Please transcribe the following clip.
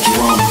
drama.